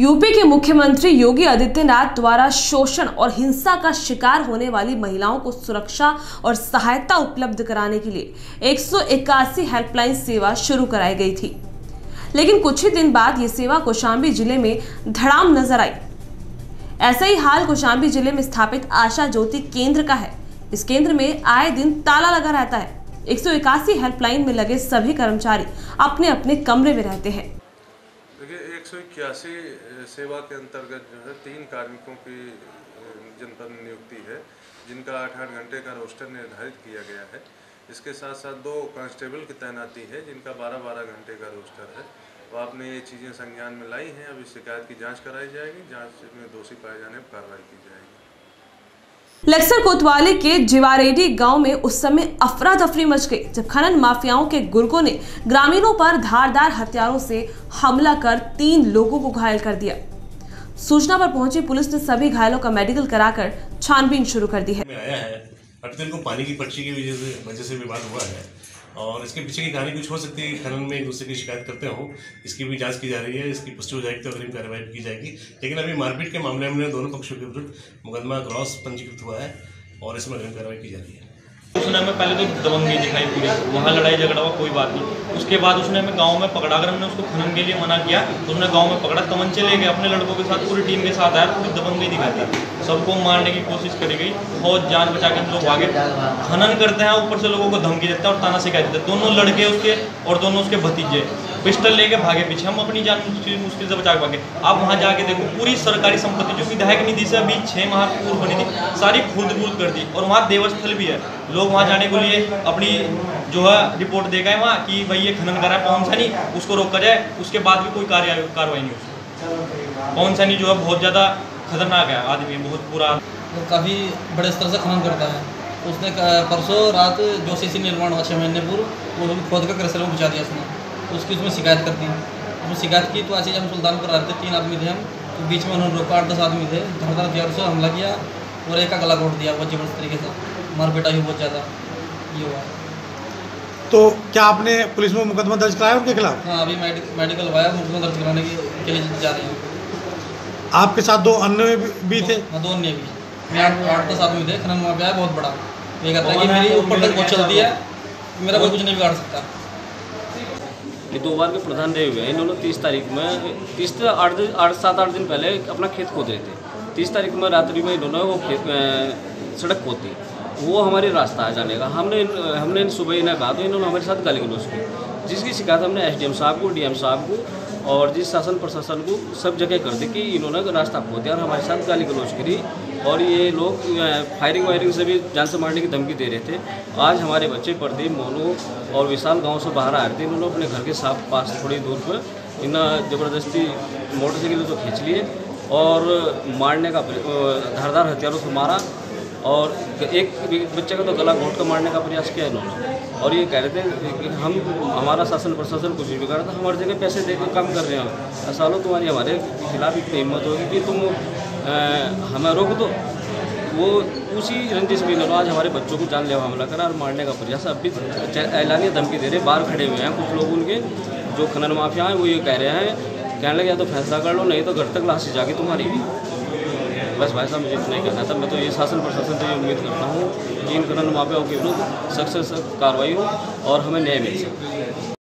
UP के मुख्यमंत्री योगी आदित्यनाथ द्वारा शोषण और हिंसा का शिकार होने वाली महिलाओं को सुरक्षा और सहायता उपलब्ध कराने के लिए एक सौ इक्यासी हेल्पलाइन सेवा शुरू कराई गई थी। लेकिन कुछ ही दिन बाद ये सेवा कौशाम्बी ज़िले में धड़ाम नज़र आई। ऐसा ही हाल कोशाम्बी ज़िले में स्थापित आशा ज्योति केंद्र का है। इस केंद्र में आए दिन ताला लगा रहता है। एक सौ इक्यासी हेल्पलाइन में लगे सभी कर्मचारी अपने अपने कमरे में रहते हैं। इक्यासी सेवा के अंतर्गत जो है तीन कार्मिकों की जनपद नियुक्ति है, जिनका आठ आठ घंटे का रोस्टर निर्धारित किया गया है। इसके साथ साथ दो कांस्टेबल की तैनाती है, जिनका बारह बारह घंटे का रोस्टर है। तो आपने ये चीज़ें संज्ञान में लाई हैं अभी शिकायत की जाँच कराई जाएगी, जाँच में दोषी पाए जाने पर कार्रवाई की जाएगी। लक्सर कोतवाली के जिवारेडी गाँव में उस समय अफरा तफरी मच गई, जब खनन माफियाओं के गुर्गों ने ग्रामीणों पर धारदार हथियारों से हमला कर तीन लोगों को घायल कर दिया। सूचना पर पहुँची पुलिस ने सभी घायलों का मेडिकल कराकर छानबीन शुरू कर दी है। है। को पानी की की वजह से हुआ है। और इसके पीछे की कहानी कुछ हो सकती है खनन में एक दूसरे की शिकायत करते हो। इसकी भी जाँच की जा रही है, इसकी पुष्टि हो जाएगी तो अग्रिम कार्रवाई की जाएगी। लेकिन अभी मारपीट के मामले में दोनों पक्षों के विरुद्ध मुकदमा क्रॉस पंजीकृत हुआ है और इसमें अग्रिम कार्रवाई की जा रही है। उसने हमें पहले तो दबंगी दिखाई पूरी। वहाँ लड़ाई झगड़ा हुआ, कोई बात नहीं। उसके बाद उसने हमें गाँव में पकड़ा। अगर हमने उसको खनन के लिए मना किया तो उसने गाँव में पकड़ा। तमंचे ले गए, अपने लड़कों के साथ, पूरी टीम के साथ आया, पूरी दबंगी दिखाई थी सबको मारने की कोशिश करी गई। बहुत जान बचा के हम लोग भागे। खनन करते हैं, ऊपर से लोगों को धमकी देते हैं और ताना सिखा देते हैं। दोनों लड़के उसके और दोनों उसके भतीजे पिस्टल लेके भागे पीछे। हम अपनी जान मुश्किल से बचा के भागे। आप वहाँ जाके देखो, पूरी सरकारी संपत्ति, जो विधायक निधि से अभी छः माह पूर्व बनी थी, सारी खुर्द खुर्द कर दी। और वहाँ देवस्थल भी है। लोग वहाँ जाने के लिए अपनी जो है रिपोर्ट दे गए वहाँ कि भाई ये खनन करा है पवन सैनी उसको रोका जाए, उसके बाद भी कोई कार्रवाई नहीं उसको पवन सैनी जो है बहुत ज़्यादा खतरनाक है आदमी, बहुत पूरा काफ़ी बड़े स्तर से खनन करता है। उसने परसों रात जो सी सी निर्माण हुआ छः महीने पूर्व, वो खोद कर क्रसर में बचा दिया उसने। तो उसकी उसमें शिकायत कर दी। उसमें शिकायत की तो ऐसे हम सुल्तानपुर आते तीन आदमी थे हम। तो बीच में उन्होंने रोका, आठ दस आदमी थे। धरदार हथियार से हमला किया और एक का गला घोट दिया बहुत ज़बरदस्त तरीके से। मारपीटा भी बहुत ज़्यादा ये हुआ। तो क्या आपने पुलिस में मुकदमा दर्ज कराया उनके खिलाफ? हाँ अभी मेडिकल हुआ मुकदमा दर्ज कराने के लिए जा रहे हैं। आपके साथ दो अन्य भी थे? हाँ दो अन्य भी। मैं आठ आठ दस आदमी थे खनन माफिया है बहुत बड़ा। ये कहता है कि मेरी ऊपर तक बहुत चलती है मेरा कोई कुछ नहीं बिगाड़ सकता। ये दो बार के प्रधान रहे हुए हैं इन्होंने तीस तारीख में तीस आठ दिन आठ सात आठ दिन पहले अपना खेत खोद रहे थे। तीस तारीख में रात्रि में इन्होंने वो खेत सड़क खोदी वो हमारे रास्ता आ जाने का। हमने हमने सुबह इन्हें कहा तो इन्होंने हमारे साथ गाली की। जिसकी शिकायत हमने एसडीएम साहब को, डीएम साहब को और जिस शासन प्रशासन को सब जगह कर दी कि इन्होंने रास्ता खो दिया और हमारे साथ गाली गलोच करी और ये लोग फायरिंग वायरिंग से भी जान से मारने की धमकी दे रहे थे। आज हमारे बच्चे प्रदीप, मोनू और विशाल गाँव से बाहर आ रहे थे। इन्होंने अपने घर के साथ पास थोड़ी दूर पर इन ज़बरदस्ती मोटरसाइकिल को खींच लिए और मारने का धारदार हथियारों से मारा और एक बच्चे का तो गला घोट कर मारने का प्रयास किया इन्होंने। और ये कह रहे थे कि हम, हमारा शासन प्रशासन कुछ भी कर था, हमारी जगह पैसे दे कर काम कर रहे हैं ऐसा लो तुम्हारी हमारे खिलाफ इतनी हिम्मत होगी कि तुम हमें रोक दो। वो उसी रंजिश में आज हमारे बच्चों को जानलेवा हमला करा और मारने का प्रयास अब भी ऐलानिया धमकी दे रहे बाहर खड़े हुए हैं। कुछ लोग उनके जो खनन माफिया हैं, वो ये कह रहे हैं, कहने लगे, या तो फैसला कर लो, नहीं तो घर तक लाश जाके तुम्हारी भी बस भाई साहब, मुझे इतना ही कहना था। मैं तो ये शासन प्रशासन से ये उम्मीद करता हूँ कि इन कानून माफियाओं के विरुद्ध सख्त सख्त कार्रवाई हो और हमें न्याय मिल सके।